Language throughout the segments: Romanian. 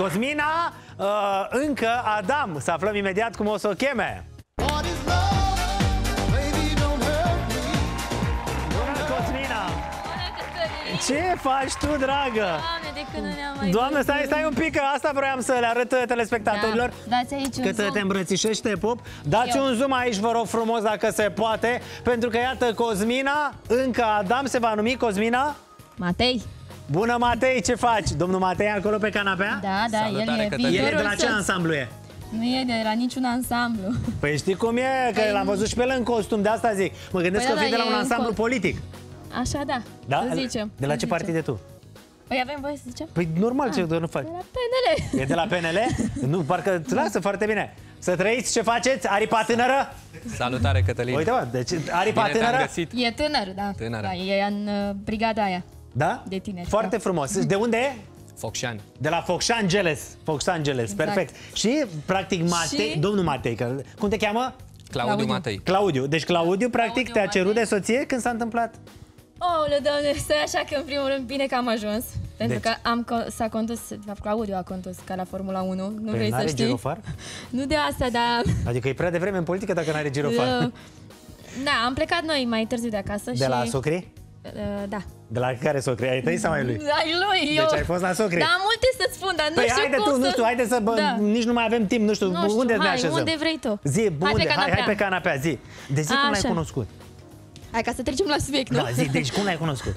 Cosmina, uh, încă Adam, să aflăm imediat cum o să o cheme. What is love? Baby, don't hurt me. Bună, Cosmina! Bună, Cătălin! Ce faci tu, dragă? Doamne, de când nu ne-am mai Doamne, văzut. stai, stai un pic, că asta vroiam să le arăt telespectatorilor. Da. Dați aici un Că te, zoom. te îmbrățișești, te pup Dați Eu. un zoom aici, vă rog frumos, dacă se poate Pentru că, iată, Cosmina, încă Adam se va numi Cosmina Matei? Bună, Matei, ce faci? Domnul Matei acolo pe canapea? Da, da, Salutare, el e Cătălin. El e de viitorul la ce soț. ansamblu e? Nu e de la niciun ansamblu. Păi știi cum e? Că Păi- l-am văzut și pe el în costum, de asta zic. Mă gândesc Păi că da, vii de da, la un e în ansamblu cos- politic. Așa da, Da? să zicem. De la să ce zicem. partid e tu? Păi avem voie să zicem? Păi normal, ce nu faci. De la PNL. E de la PNL? Nu, parcă îți lasă foarte bine. Să trăiți, ce faceți? Aripa tânără? Salutare, Cătălin! Uite, mă, deci aripa Bine te-am tânără? găsit! E tânăr, da. Tânără. Da, e în uh, brigada aia. Da? De tineri, Foarte da. frumos. De unde e? Focșani. De la Fox Angeles. Fox Angeles, Exact. perfect. Și, practic, Matei, Și- domnul Matei, că, cum te cheamă? Claudiu, Claudiu. Matei. Claudiu. Deci Claudiu, practic, Claudiu te-a cerut de Matei. soție când s-a întâmplat? Oh, doamne, stai așa că în primul rând bine că am ajuns. Pentru Deci? că am, co- s-a condus, de fapt Claudiu a condus ca la Formula 1, nu Păi vrei n-are să știi? girofar? Nu de asta, dar... Adică e prea devreme în politică dacă n-are girofar. Uh, Da, am plecat noi mai târziu de acasă De și... la socri? Uh, da. De la care socri? Ai tăi sau ai lui? Ai lui, eu... Deci ai fost la socri. Da, am multe să-ți spun, dar nu Păi știu haide cum tu, să... nu știu, haide să, bă, Da. nici nu mai avem timp, nu știu, Nu știu, unde ne hai, așezăm? unde vrei tu. Zi, Hai unde? pe Hai, hai canapea. pe canapea, zi. De zi cum l-ai Așa. cunoscut? Hai ca să trecem la subiect, nu? Da, zi, deci cum l-ai cunoscut?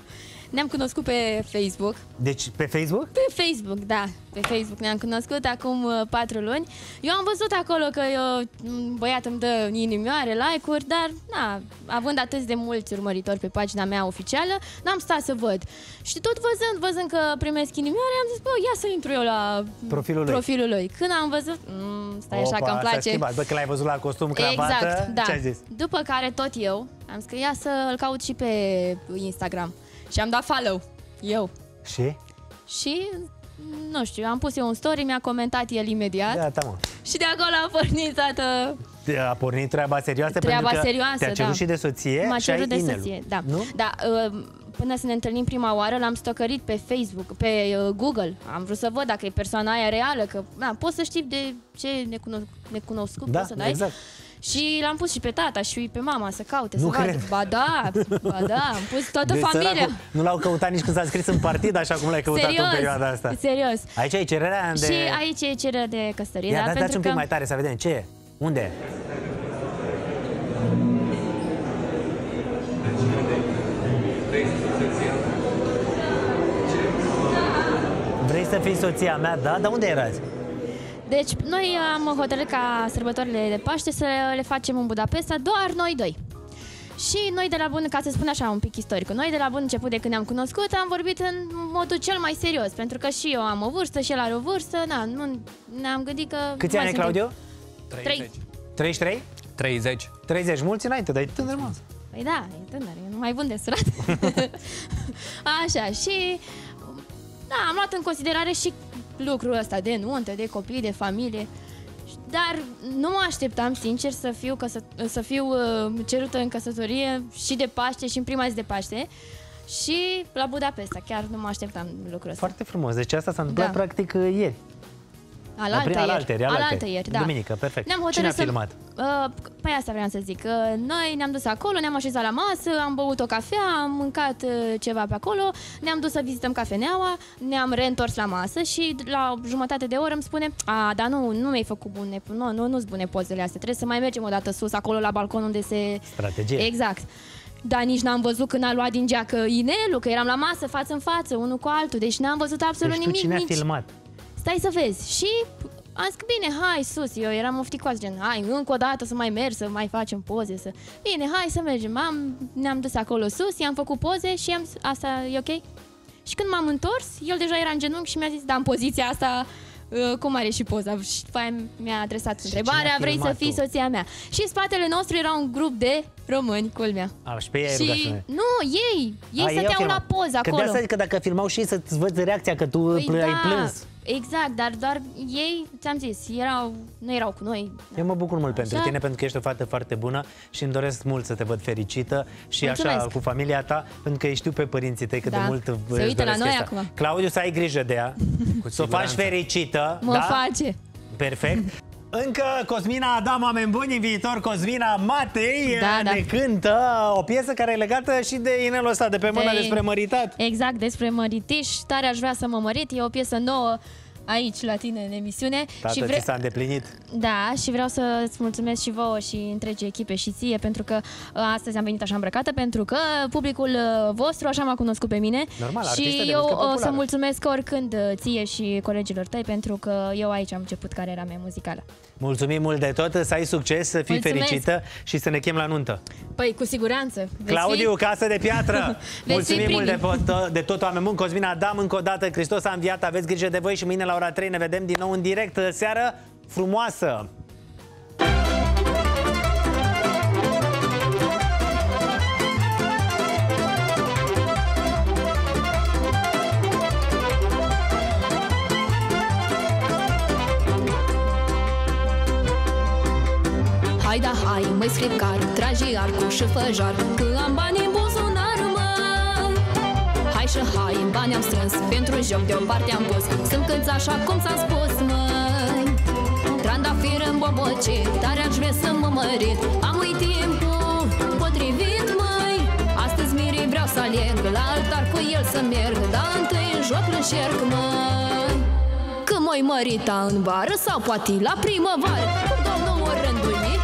Ne-am cunoscut pe Facebook. Deci pe Facebook? Pe Facebook, da. Pe Facebook ne-am cunoscut acum uh, patru luni. Eu am văzut acolo că eu, un băiat îmi dă inimioare, like-uri, dar, na, având atât de mulți urmăritori pe pagina mea oficială, n-am stat să văd. Și tot văzând, văzând că primesc inimioare, am zis, bă, ia să intru eu la Profilul lui. profilul lui. Când am văzut, mm, stai așa Opa, că îmi s-a place. schimbat. Bă, că l-ai văzut la costum, cravată, Exact, da. ce ai zis? După care tot eu am zis că ia să-l caut și pe Instagram. Și am dat follow, eu. Și? Și, nu știu, am pus eu un story, mi-a comentat el imediat. Da, ta, mă. Și de acolo a pornit toată A pornit treaba serioasă treaba pentru că serioasă. te-a cerut da. și de soție M-a și ai cerut de email-ul. soție, da. Nu? Da, uh, până să ne întâlnim prima oară, l-am stocărit pe Facebook, pe uh, Google. Am vrut să văd dacă e persoana aia reală, că na, poți să știi de ce necuno- necunoscut Da, poți să dai. exact. Și l-am pus și pe tata și pe mama să caute, Nu să vadă. cred. Ba da, ba da, am pus toată Deci familia. săracul nu l-au căutat nici când s-a scris în partid, așa cum l-ai căutat Serios, în perioada asta. serios. Aici e cererea de... Și aici e cererea de căsătorie, Ia, da, da, dați pentru un pic că... mai tare să vedem. Ce e? Unde e? Vrei să fii soția mea, da? Dar unde erați? Deci, noi am hotărât ca sărbătorile de Paște să le facem în Budapesta, doar noi doi. Și noi de la bun, ca să spun așa un pic istoric, noi de la bun început de când ne-am cunoscut am vorbit în modul cel mai serios, pentru că și eu am o vârstă și el are o vârstă, na, nu ne-am gândit că... Câți mai ani ai, suntem- Claudiu? 30. 33? 30. 30. Mulți înainte, dar e tânăr, mă. Păi da, e tânăr, e mai bun de surat. Așa, și da, am luat în considerare și lucrul ăsta de nuntă, de copii, de familie. Dar nu mă așteptam, sincer, să fiu, căsă- să fiu uh, cerută în căsătorie și de Paște și în prima zi de Paște. Și la Budapesta, chiar nu mă așteptam lucrul ăsta. Foarte frumos. Deci asta s-a întâmplat Da. practic ieri. Alaltă prin- ieri. alaltăieri, alaltăieri. Alaltă ieri, da. Duminică, perfect. Ne-am Cine a hotărât să... filmat? Uh, păi asta vreau să zic. Uh, noi ne-am dus acolo, ne-am așezat la masă, am băut o cafea, am mâncat uh, ceva pe acolo, ne-am dus să vizităm cafeneaua, ne-am reîntors la masă și la o jumătate de oră îmi spune a, dar nu, nu mi-ai făcut bune, nu, nu, nu-s bune pozele astea, trebuie să mai mergem o dată sus, acolo la balcon unde se... Strategie. Exact. Dar nici n-am văzut când a luat din geacă inelul, că eram la masă, față în față, unul cu altul, deci n-am văzut absolut Deci tu nimic. cine a nici... filmat? Stai să vezi. Și am zis, bine, hai sus. Eu eram ofticoasă, gen, hai, încă o dată să mai merg, să mai facem poze. Să... Bine, hai să mergem. Am, ne-am dus acolo sus, i-am făcut poze și am zis, asta e ok? Și când m-am întors, el deja era în genunchi și mi-a zis, da, în poziția asta, uh, cum are și poza? Și după aia mi-a adresat cine a întrebarea, vrei să filmat fii tu? soția mea? Și în spatele nostru era un grup de români, culmea. A, și pe ei ai rugat să Și, ne- nu, ei, ei A, au stăteau la filmat. poză Că acolo. de asta zic că dacă filmau și ei să-ți văd reacția, că tu Păi pl- ai da. plâns. Exact, dar doar ei, ți-am zis, erau, nu erau cu noi. Eu mă bucur mult pentru Așa. tine, pentru că ești o fată foarte bună și îmi doresc mult să te văd fericită și așa Mulțumesc. cu familia ta, pentru că îi știu pe părinții tăi cât Da. de mult Se își uită la doresc noi asta. acum. Claudiu, să ai grijă de ea, să o faci siguranță. fericită. Mă da? face. Perfect. Încă Cosmina Adam, oameni buni, în viitor Cosmina Matei Da, da. ne cântă o piesă care e legată și de inelul ăsta de pe mână De- despre măritat. Exact, despre măritiș. Tare aș vrea să mă mărit. E o piesă nouă aici la tine în emisiune. Tată, și ți vre- s-a îndeplinit. Da, și vreau să îți mulțumesc și vouă și întregii echipe și ție pentru că uh, astăzi am venit așa îmbrăcată pentru că publicul uh, vostru așa m-a cunoscut pe mine Normal, artistă și de eu muzică o să populară. mulțumesc oricând uh, ție și colegilor tăi pentru că eu aici am început cariera mea muzicală. Mulțumim mult de tot, să ai succes, să fii Mulțumesc. fericită și să ne chem la nuntă. Păi, cu siguranță. Veți Claudiu, casă de piatră! fi Mulțumim mult de, primii. pot, de tot, oameni buni. Cosmina Adam, încă o dată, Hristos a înviat, aveți grijă de voi și mâine la ora 3 ne vedem din nou în direct. Seară frumoasă! Hai da hai, măi scripcar, tragi arcul și făjar Că am bani și hai, bani am strâns. Pentru joc deoparte am pus. Sunt câți așa cum s-a spus, măi. Trandafir în boboce Tare aș vrea să mă mărit. Am uit timpul potrivit, măi. Astăzi mirii vreau să aleg La altar cu el să merg. Dar întâi în joc încerc, măi. Că moi mărita în vară sau poate la primăvară? Cu domnul o rânduit,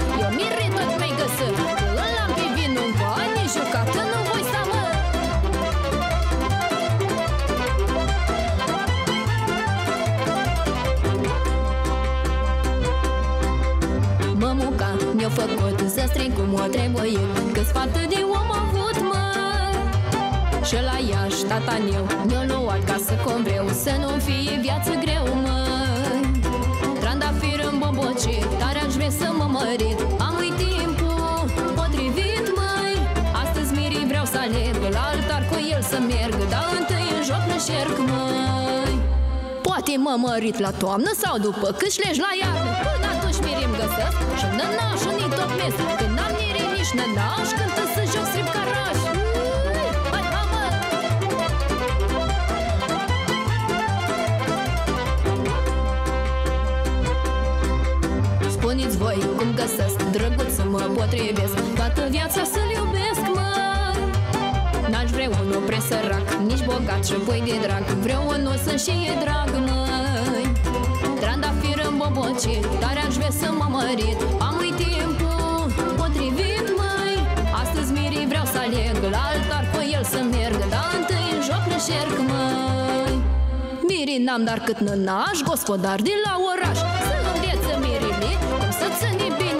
să strig cum o trebuie Că-s fată de om avut, mă. Și la Iași, tata meu Mi-a luat ca să convreu Să nu fie viață greu, măi Trandafir în boboce Tare aș vrea să mă mărit. Am uit timpul potrivit, măi. Astăzi mirii vreau să aleg La altar cu el să merg Dar întâi în joc încerc, măi. Poate mă mărit la toamnă Sau după cât șlegi la iarnă. Până atunci mirim găsesc Și nănaș în topmesc Când n-am nire nici nănaș Cântă să joc strip caraș Ui, Hai, mamă! Spuneți voi cum găsesc Drăguț să mă potrivesc. Toată viața să-l iubesc, mă. N-aș vrea unul prea sărac Nici bogat și voi de drag. Vreau unul să și e drag, măi. Trandafir în boboce Tare aș vrea să mă mărit n-am, dar cât nănaș Gospodar de la oraș. Să înveță mirile Cum să ține binele